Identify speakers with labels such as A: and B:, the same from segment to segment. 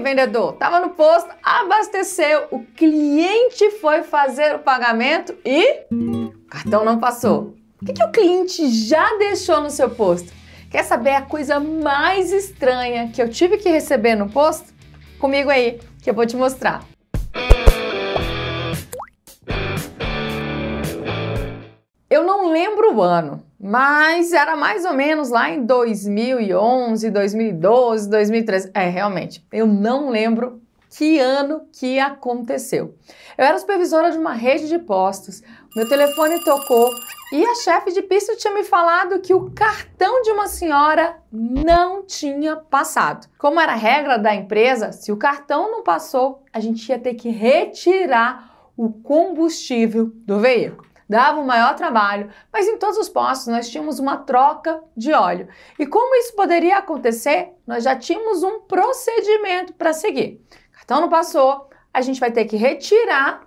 A: vendedor? Tava no posto, abasteceu, o cliente foi fazer o pagamento e o cartão não passou. O que, que o cliente já deixou no seu posto? Quer saber a coisa mais estranha que eu tive que receber no posto? Comigo aí, que eu vou te mostrar. Eu não lembro o ano, mas era mais ou menos lá em 2011, 2012, 2013. É, realmente, eu não lembro que ano que aconteceu. Eu era supervisora de uma rede de postos, meu telefone tocou e a chefe de pista tinha me falado que o cartão de uma senhora não tinha passado. Como era regra da empresa, se o cartão não passou, a gente ia ter que retirar o combustível do veículo dava um maior trabalho, mas em todos os postos nós tínhamos uma troca de óleo. E como isso poderia acontecer, nós já tínhamos um procedimento para seguir. Cartão não passou, a gente vai ter que retirar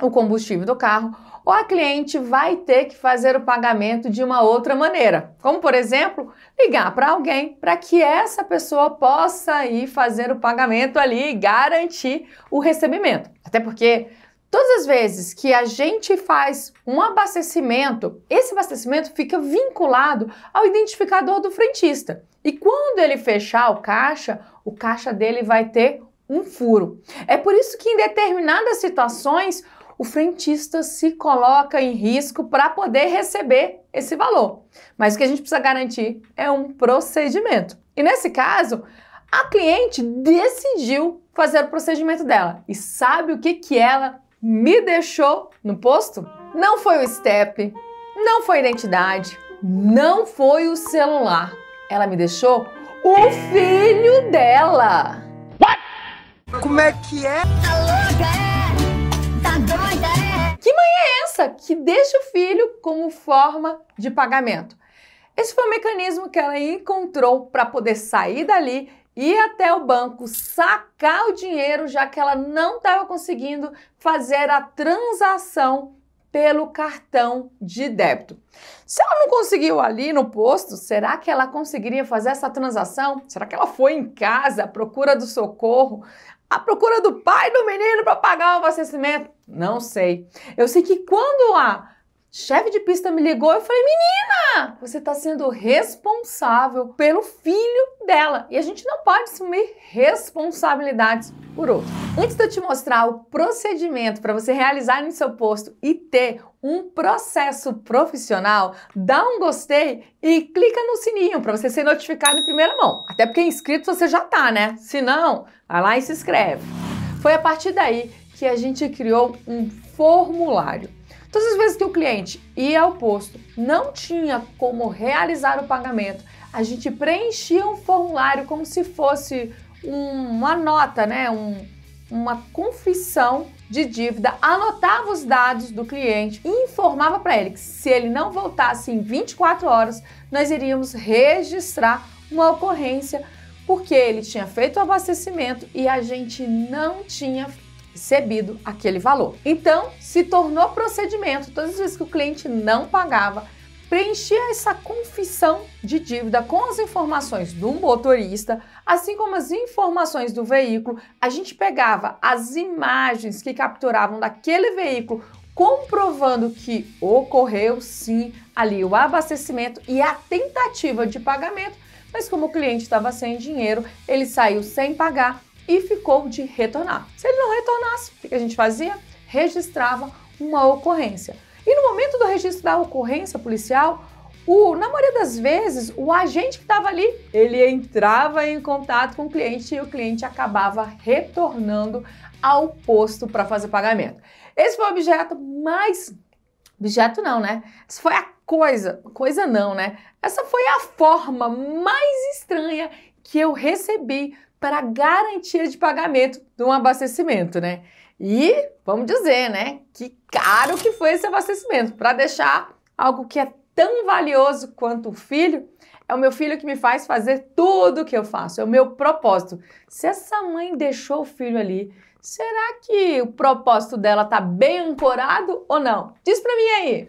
A: o combustível do carro ou a cliente vai ter que fazer o pagamento de uma outra maneira. Como, por exemplo, ligar para alguém para que essa pessoa possa ir fazer o pagamento ali e garantir o recebimento. Até porque Todas as vezes que a gente faz um abastecimento, esse abastecimento fica vinculado ao identificador do frentista. E quando ele fechar o caixa, o caixa dele vai ter um furo. É por isso que em determinadas situações o frentista se coloca em risco para poder receber esse valor. Mas o que a gente precisa garantir é um procedimento. E nesse caso, a cliente decidiu fazer o procedimento dela. E sabe o que, que ela me deixou no posto? Não foi o step, não foi a identidade, não foi o celular. Ela me deixou o filho dela.
B: What? Como é que é?
A: Tá louca, é? Tá doida, é? Que mãe é essa que deixa o filho como forma de pagamento? Esse foi o mecanismo que ela encontrou para poder sair dali ir até o banco sacar o dinheiro, já que ela não estava conseguindo fazer a transação pelo cartão de débito. Se ela não conseguiu ali no posto, será que ela conseguiria fazer essa transação? Será que ela foi em casa à procura do socorro? À procura do pai do menino para pagar o abastecimento? Não sei. Eu sei que quando a chefe de pista me ligou, eu falei: menina, você está sendo responsável pelo filho dela. E a gente não pode assumir responsabilidades por outro. Antes de eu te mostrar o procedimento para você realizar no seu posto e ter um processo profissional, dá um gostei e clica no sininho para você ser notificado em primeira mão. Até porque inscrito você já tá, né? Se não, vai lá e se inscreve. Foi a partir daí que a gente criou um formulário Todas as vezes que o cliente ia ao posto, não tinha como realizar o pagamento, a gente preenchia um formulário como se fosse um, uma nota, né? Um, uma confissão de dívida, anotava os dados do cliente e informava para ele que se ele não voltasse em 24 horas, nós iríamos registrar uma ocorrência porque ele tinha feito o abastecimento e a gente não tinha recebido aquele valor. Então, se tornou procedimento, todas as vezes que o cliente não pagava, preenchia essa confissão de dívida com as informações do motorista, assim como as informações do veículo. A gente pegava as imagens que capturavam daquele veículo, comprovando que ocorreu sim ali o abastecimento e a tentativa de pagamento, mas como o cliente estava sem dinheiro, ele saiu sem pagar e ficou de retornar. Se ele não retornasse, o que a gente fazia? Registrava uma ocorrência. E no momento do registro da ocorrência policial, o, na maioria das vezes, o agente que estava ali, ele entrava em contato com o cliente e o cliente acabava retornando ao posto para fazer pagamento. Esse foi o objeto mais. Objeto não, né? Essa foi a coisa. Coisa não, né? Essa foi a forma mais estranha que eu recebi para garantia de pagamento de um abastecimento, né? E vamos dizer, né, que caro que foi esse abastecimento para deixar algo que é tão valioso quanto o filho. É o meu filho que me faz fazer tudo o que eu faço, é o meu propósito. Se essa mãe deixou o filho ali, será que o propósito dela tá bem ancorado ou não? Diz para mim aí.